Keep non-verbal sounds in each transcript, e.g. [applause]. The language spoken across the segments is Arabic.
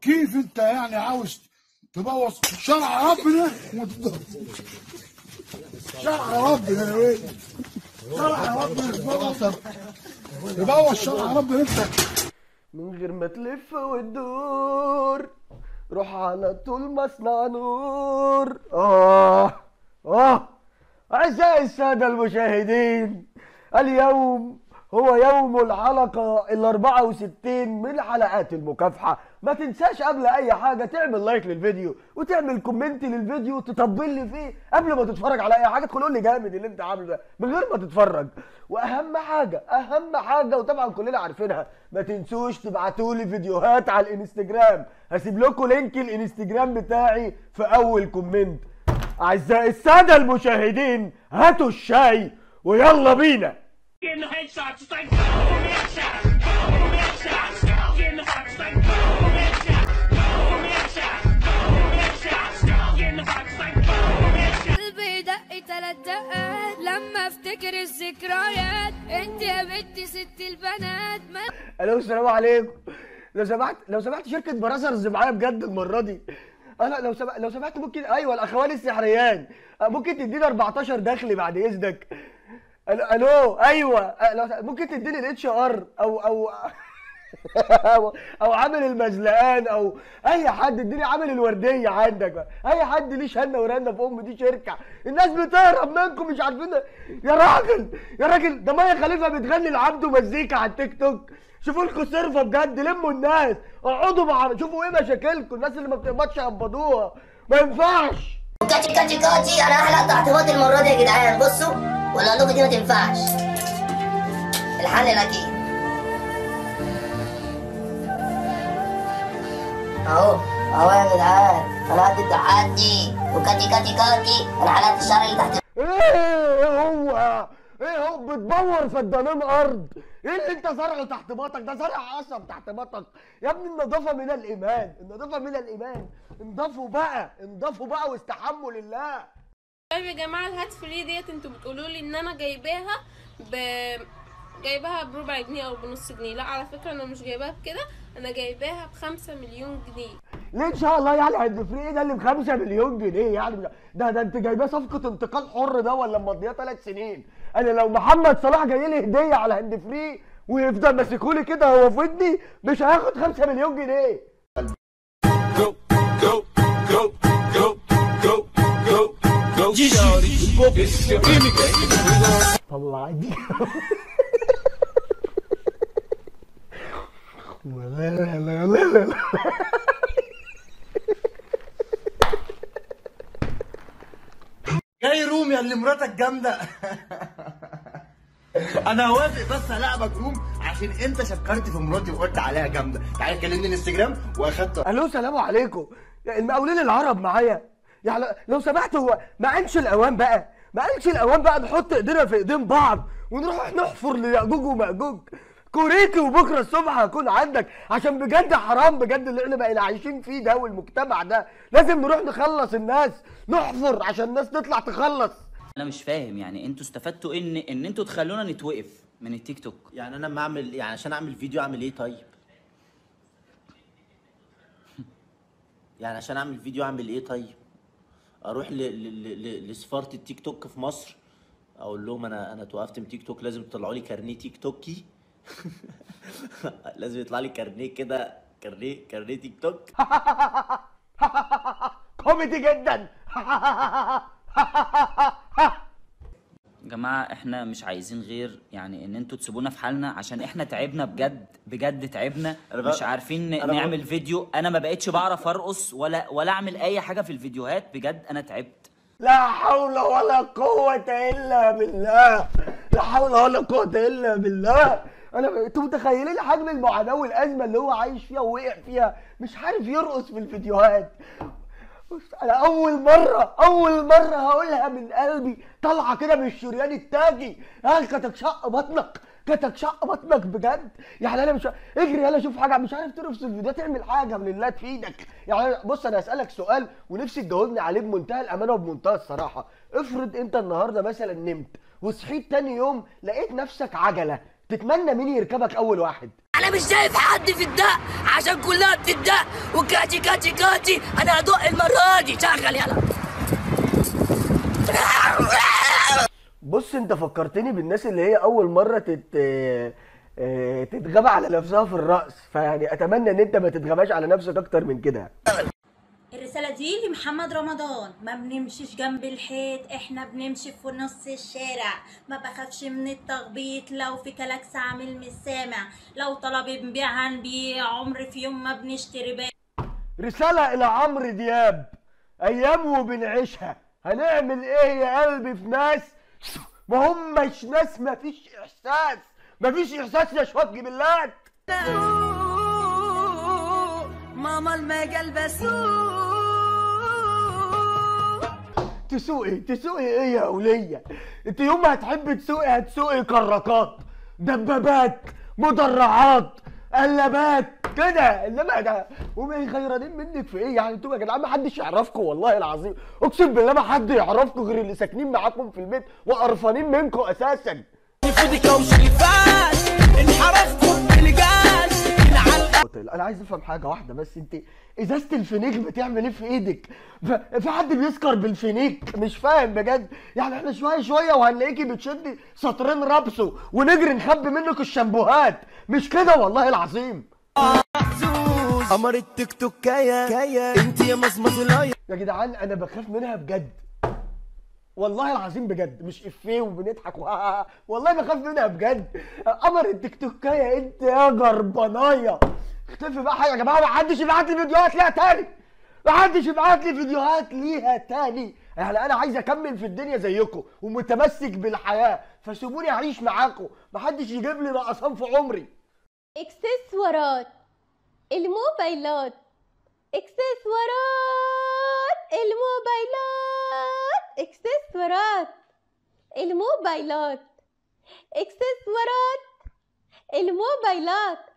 كيف انت يعني عاوز تبوظ شرع ربنا وتضرب شرع ربنا يا ويلي. شرع ربنا تبوظ تبوظ شرع ربنا انت. من غير ما تلف وتدور روح على طول مصنع نور. آه آه. أعزائي السادة المشاهدين اليوم هو يوم الحلقة ال 64 من حلقات المكافحة. ما تنساش قبل أي حاجة تعمل like للفيديو وتعمل comment للفيديو وتطبل لي فيه. قبل ما تتفرج على أي حاجة تدخل قول لي جامد اللي أنت عامله ده من غير ما تتفرج. وأهم حاجة أهم حاجة وطبعا كلنا عارفينها. ما تنسوش تبعتوا لي فيديوهات على الإنستجرام. هسيب لكم لينك الإنستجرام بتاعي في أول كومنت. أعزائي السادة المشاهدين هاتوا الشاي ويلا بينا. Getting the headshots, it's like boom, headshots, boom, headshots. Getting the hearts like boom, headshots, boom, headshots, boom, headshots. Getting the hearts like boom, headshots. قلبي دق تلات دقات لما افتكر الذكريات انت يا بنتي ست البنات ما ألو السلام عليكم لو سمحت لو سمحت شركة برازرز معايا بجد المرة دي أنا لو سمحت لو سمحت ممكن أيوه الأخوان السحريان أه، ممكن تديني 14 دخل بعد إذنك ألو ألو؟ أيوه. أه، ممكن تديني ال HR أو أو [laughs] أو عامل المزلقان أو أي حد اديني عامل الوردية عندك بقى. أي حد ليه شنه ورنه في أم دي شركة؟ الناس بتهرب منكم مش عارفين. يا راجل يا راجل ده ميه خليفة بتغني لعبده مزيكا على التيك توك. شوفوا لكم صرفة بجد لموا الناس. اقعدوا مع شوفوا إيه مشاكلكم. الناس اللي ما بتقبضش يقبضوها. ما ينفعش. كاتي كاتي كاتي أنا هحلق تحتيات المرة دي يا جدعان. بصوا. لكم دي ما تنفعش. الحل الأكيد. أهو أهو يا جدعان. قد التحدي وكاتي كاتي كاتي. أنا حلقت الشعر اللي تحت. إيه هو؟ إيه هو؟ بتبور فدانين أرض. إيه اللي أنت زرعه تحت باطك ده زرع قصب تحت باطك يا ابني النظافة من الإيمان. النظافة من الإيمان. انضفوا بقى انضفوا بقى واستحموا لله. طيب يا جماعة الهاند فري دي؟ أنتوا بتقولوا لي إن أنا جايباها ب جايباها بربع جنيه أو بنص جنيه. لا على فكرة أنا مش جايباها بكده أنا جايباها بخمسة مليون جنيه. ليه إن شاء الله يعني هاند فري إيه ده؟ اللي بخمسة مليون جنيه يعني؟ ده ده أنت جايباه صفقة انتقال حر ده ولا مضياه ثلاث سنين؟ أنا لو محمد صلاح جاي لي هدية على هاند فري ويفضل ماسكولي كده هو في ودني مش هياخد 5 مليون جنيه. Go, go, go, go, go, لا لا لا لا لا جاي روم يا اللي مراتك جامدة. أنا هوافق بس هلاعبك روم عشان أنت شكرت في مراتي وقلت عليها جامدة. تعالى كلمني الانستجرام واخدت ألو سلام عليكم. المقاولين العرب معايا. يعني لو سمحت هو ما قالش الأوان بقى ما قالش الأوان بقى نحط إيدينا في إيدين بعض ونروح نحفر ليأجوج ومأجوج. كوريكي وبكرة الصبح هكون عندك عشان بجد حرام بجد اللي إحنا بقينا عايشين فيه ده والمجتمع ده. لازم نروح نخلص الناس نحفر عشان الناس تطلع تخلص. أنا مش فاهم يعني أنتوا استفدتوا إن إن أنتوا تخلونا نتوقف من التيك توك؟ يعني أنا لما أعمل يعني عشان أعمل فيديو أعمل إيه طيب؟ [laughs] يعني عشان أعمل فيديو أعمل إيه طيب؟ أروح ل... ل... ل... لسفارة التيك توك في مصر أقول لهم أنا أنا توقفت من تيك توك لازم تطلعوا لي كارنيه تيك توكي. [laughs] لازم يطلع لي كارنيه كده كارنيه كارنيه تيك توك. [laughs] كوميدي جدا. [laughs] جماعة إحنا مش عايزين غير يعني إن أنتوا تسيبونا في حالنا عشان إحنا تعبنا بجد بجد تعبنا. مش عارفين أنا نعمل فيديو. أنا ما بقتش بعرف أرقص ولا ولا أعمل أي حاجة في الفيديوهات. بجد أنا تعبت. لا حول ولا قوة إلا بالله. لا حول ولا قوة إلا بالله. أنا أنتوا متخيلين حجم المعاناة والأزمة اللي هو عايش فيها ووقع فيها؟ مش عارف يرقص في الفيديوهات. بص، أنا أول مرة أول مرة هقولها من قلبي. طالعة كده من الشريان التاجي. ها كتك شق بطنك كتك شق بطنك بجد. يعني أنا مش اجري يلا شوف حاجة. مش عارف في الفيديو تعمل حاجة من الله تفيدك. يعني بص أنا هسألك سؤال ونفسي تجاوبني عليه بمنتهى الأمانة وبمنتهى الصراحة. افرض أنت النهاردة مثلا نمت وصحيت تاني يوم لقيت نفسك عجلة تتمنى مين يركبك أول واحد؟ أنا مش شايف حد في الدق عشان كلها بتدق وك... كاتي كاتي أنا هدق المرة دي. شغل يلا. بص أنت فكرتني بالناس اللي هي أول مرة تت آه، تتغاب على نفسها في الرقص. فيعني أتمنى إن أنت ما تتغباش على نفسك أكتر من كده. الرسالة دي لمحمد رمضان. ما بنمشيش جنب الحيط إحنا بنمشي في نص الشارع. ما بخافش من التخبيط لو في كلاكس عامل مش سامع. لو طلب نبيع هنبيع. عمر في يوم ما بنشتري بيع رسالة إلى عمرو دياب. أيام وبنعيشها. هنعمل إيه يا قلبي في ناس؟ ما همش ناس مفيش إحساس. مفيش إحساس يا شوية جبلات ماما المجال بسوق تسوقي تسوقي إيه يا ولية؟ أنت يوم ما هتحبي تسوقي هتسوقي كراكات دبابات مدرعات قلبات كده. إنما ده وما غيرانين منك في إيه يعني؟ أنتوا يا جدعان ما حدش يعرفكم والله العظيم. أقسم بالله ما حد يعرفكم غير اللي ساكنين معاكم في البيت وقرفانين منكم أساسا. أنا عايز أفهم حاجة واحدة بس أنت إزازة الفينيك بتعمل إيه في إيدك؟ ف- في حد بيسكر بالفينيك؟ مش فاهم بجد. يعني إحنا شوية شوية وهنلاقيكي بتشدي سطرين رابسو ونجري نخبي منك الشامبوهات. مش كده والله العظيم. قمر التيك توكاية. كاية. أنت يا مصمصلايه يا جدعان أنا بخاف منها بجد. والله العظيم بجد. مش إفيه وبنضحك والله بخاف منها بجد. قمر التيك توكايه أنت يا جربانايه اختفي بقى يا جماعة ما حدش يبعت لي فيديوهات ليها تاني. ما حدش يبعت لي فيديوهات ليها تاني. يعني أنا عايز أكمل في الدنيا زيكم ومتمسك بالحياة فسيبوني أعيش معاكم. ما حدش يجيب لي رقصان في عمري. إكسسوارات. الموبايلات. إكسسوارات. الموبايلات. إكسسوارات. الموبايلات. إكسسوارات. الموبايلات.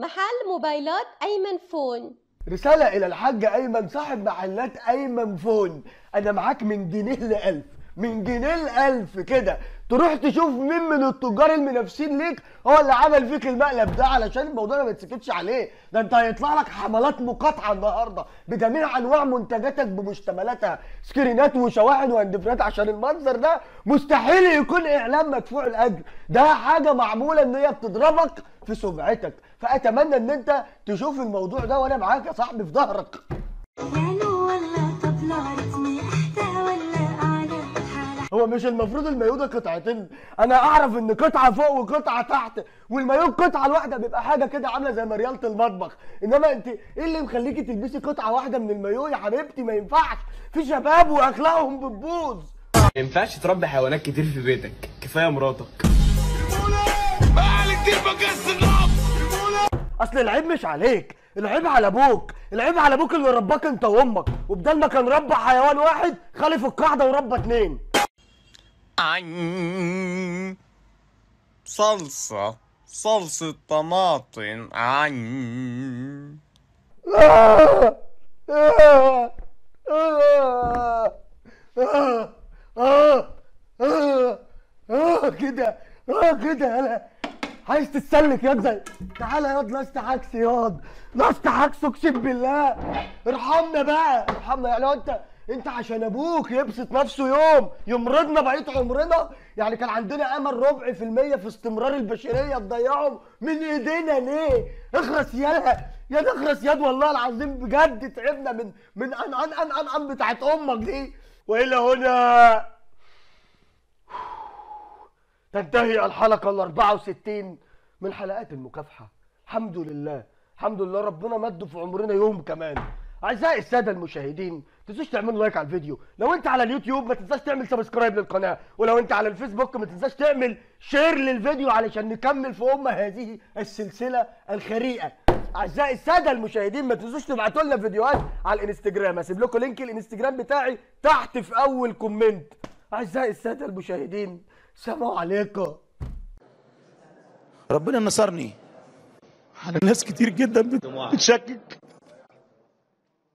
محل موبايلات أيمن فون. رسالة إلى الحاج أيمن صاحب محلات أيمن فون. أنا معاك من جنيه لألف من جنيه لألف كده. تروح تشوف مين من التجار المنافسين ليك هو اللي عمل فيك المقلب ده علشان الموضوع ما يتسكتش عليه. ده أنت هيطلع لك حملات مقاطعة النهارده بجميع أنواع منتجاتك بمشتملاتها. سكرينات وشواحن وهاند فرات عشان المنظر ده مستحيل يكون إعلان مدفوع الأجر. ده حاجة معمولة إن هي بتضربك في سمعتك. فأتمنى إن أنت تشوف الموضوع ده وأنا معاك يا صاحبي في ظهرك. هو مش المفروض المايو ده قطعتين. أنا أعرف إن قطعة فوق وقطعة تحت والمايو القطعه الواحدة بيبقى حاجة كده عاملة زي مريالة المطبخ. إنما أنت إيه اللي مخليكي تلبسي قطعة واحدة من المايو يا حبيبتي؟ ما ينفعش. في شباب وأخلاقهم بتبوظ. ما ينفعش تربي حيوانات كتير في بيتك. كفاية مراتك. اصل العيب مش عليك العيب على أبوك العيب على أبوك اللي رباك انت وامك وبدل ما كان ربى حيوان واحد خالف القاعده وربى اتنين عن صلصة صلصة طماطم عن آه آه آه آه آه آه آه كده آه كده يلا عايز تتسلك ياض زي تعالى ياض لاست عكس ياض. لاست عكس اقسم بالله. ارحمنا بقى ارحمنا. يعني انت انت عشان أبوك يبسط نفسه يوم يمرضنا بقيت عمرنا. يعني كان عندنا امل ربع في المية في استمرار البشرية تضيعهم. من ايدينا ليه؟ اخرس يالا. يا اخرس ياد والله العظيم. بجد تعبنا من من ان ان ان ان, أن بتاعت أمك دي. وإلى هنا. تنتهي الحلقة ال 64 من حلقات المكافحة. الحمد لله. الحمد لله ربنا مد في عمرنا يوم كمان. أعزائي السادة المشاهدين ما تنسوش تعملوا لايك على الفيديو. لو أنت على اليوتيوب ما تنساش تعمل subscribe للقناة. ولو أنت على الفيسبوك ما تنساش تعمل share للفيديو علشان نكمل في أم هذه السلسلة الخريئة. أعزائي السادة المشاهدين ما تنسوش تبعتوا لنا فيديوهات على الإنستجرام. هسيب لكم link الإنستجرام بتاعي تحت في أول comment. أعزائي السادة المشاهدين سلام عليكم. ربنا نصرني. على ناس كتير جدا بت- بتشكك.